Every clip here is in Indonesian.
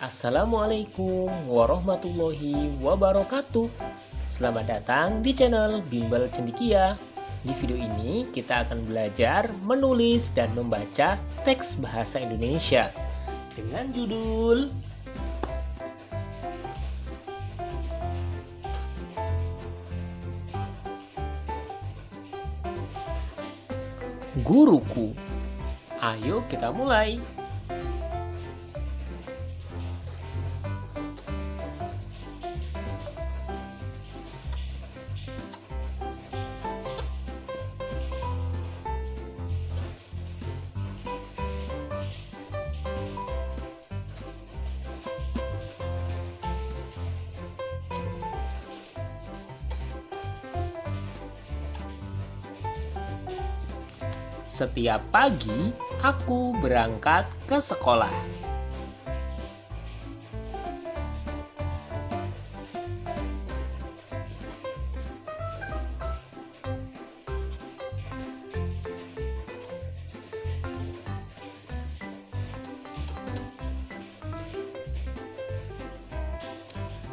Assalamualaikum warahmatullahi wabarakatuh. Selamat datang di channel Bimbel Cendikia. Di video ini kita akan belajar menulis dan membaca teks bahasa Indonesia Dengan judul Guruku. Ayo kita mulai Setiap pagi, aku berangkat ke sekolah.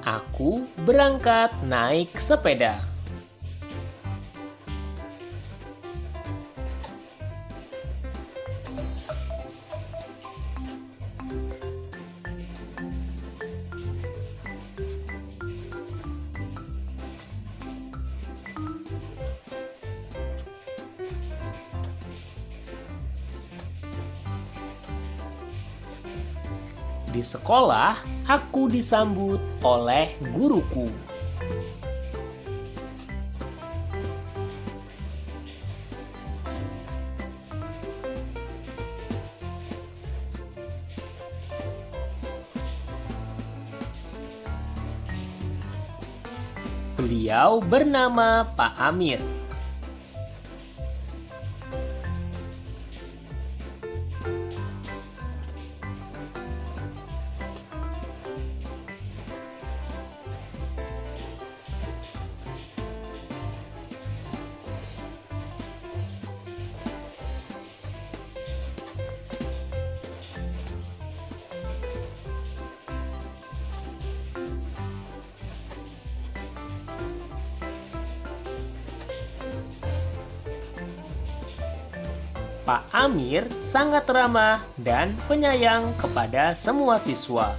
Aku berangkat naik sepeda. Di sekolah, aku disambut oleh guruku. Beliau bernama Pak Amir. Pak Amir sangat ramah dan penyayang kepada semua siswa.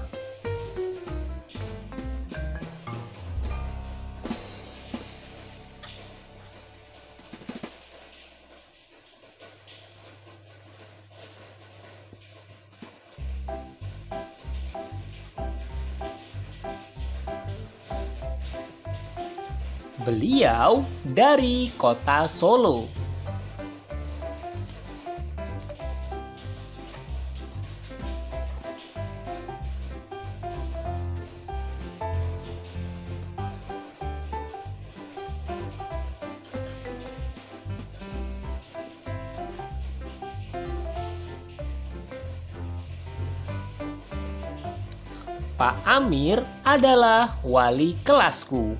Beliau dari kota Solo. Pak Amir adalah wali kelasku.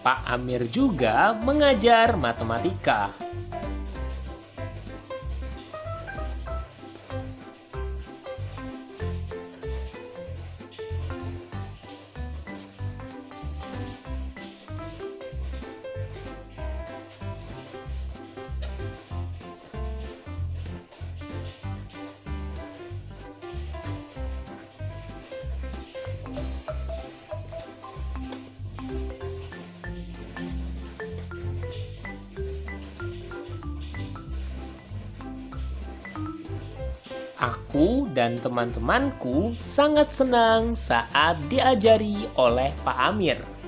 Pak Amir juga mengajar matematika. Aku dan teman-temanku sangat senang saat diajari oleh Pak Amir.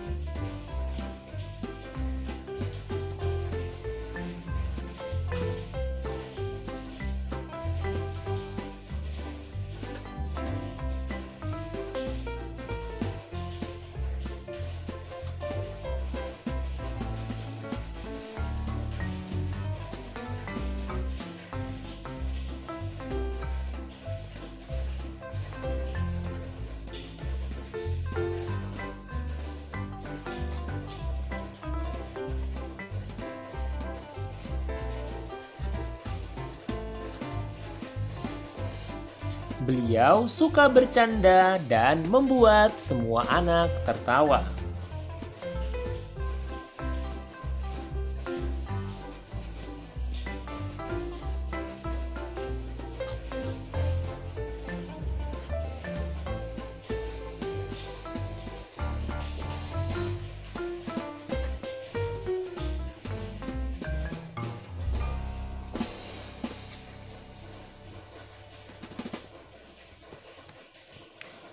Beliau suka bercanda dan membuat semua anak tertawa.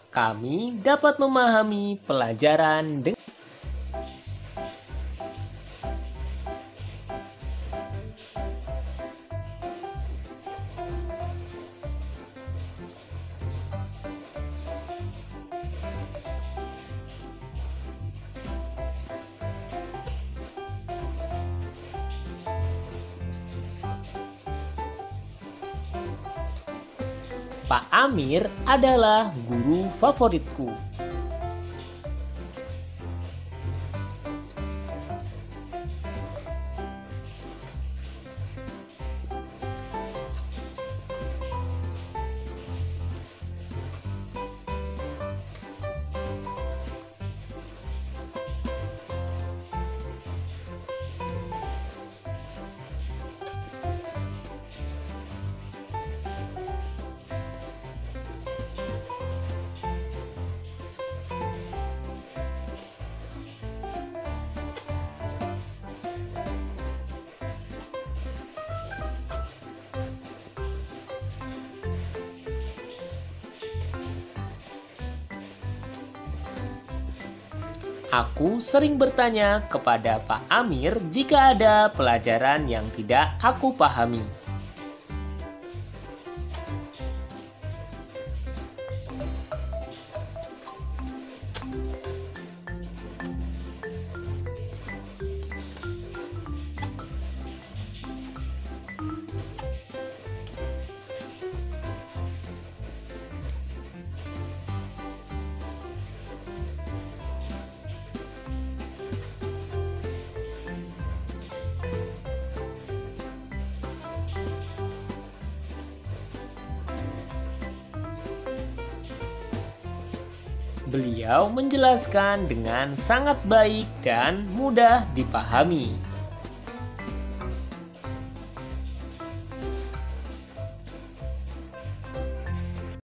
Kami dapat memahami pelajaran dengan Pak Amir adalah guru favoritku. Aku sering bertanya kepada Pak Amir jika ada pelajaran yang tidak aku pahami. Beliau menjelaskan dengan sangat baik dan mudah dipahami.